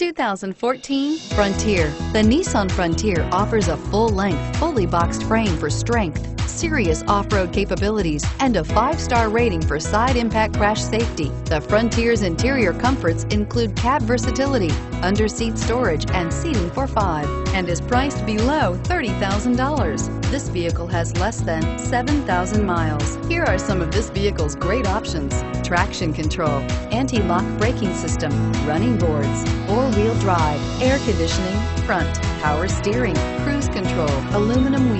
2014 Frontier. The Nissan Frontier offers a full-length, fully boxed frame for strength, serious off-road capabilities, and a five-star rating for side impact crash safety. The Frontier's interior comforts include cab versatility, under-seat storage, and seating for five, and is priced below $30,000. This vehicle has less than 7,000 miles. Here are some of this vehicle's great options. Traction control, anti-lock braking system, running boards, four-wheel drive, air conditioning, front, power steering, cruise control, aluminum wheels,